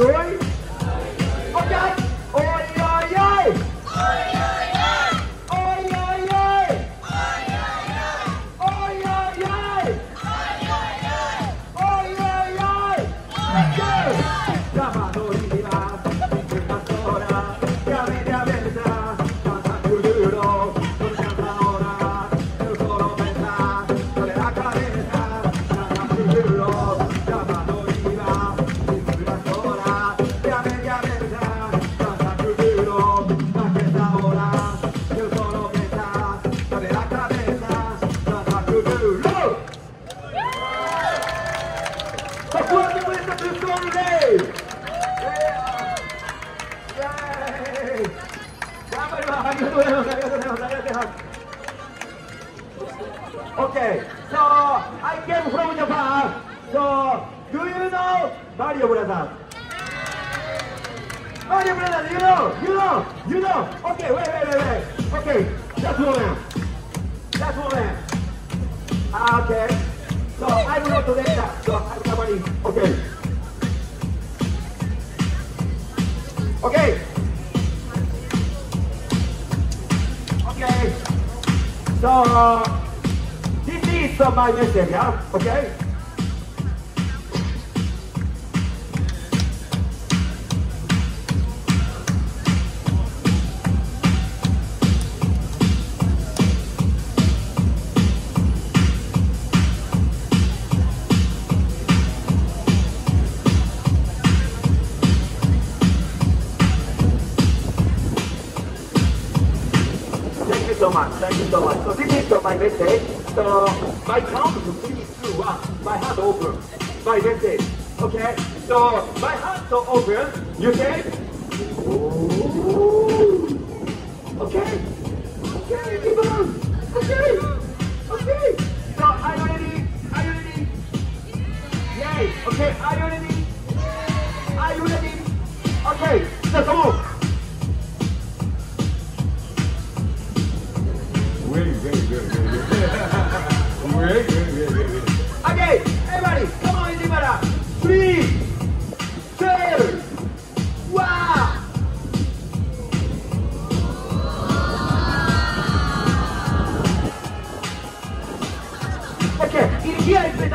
Oy, oy, Okay, so I came from Japan. So, do you know Mario Brothers? Mario Brothers, you know, you know, you know. Okay, wait, wait, wait, wait. Okay, just moment. Just moment. Okay. So I'm not to that. So I'm somebody. Okay. So this is my message, yeah? Okay. Thank you so much. So this is uh, my message. So my count is two, one. My hand open. My message. Okay. So my hand so open. You say. Ooh. Okay. Okay, people. Okay. Okay. So are you ready? Are you ready? Yay. Okay. Are you ready? Are you ready? Okay. Come on. Okay, everybody, come on, in here is the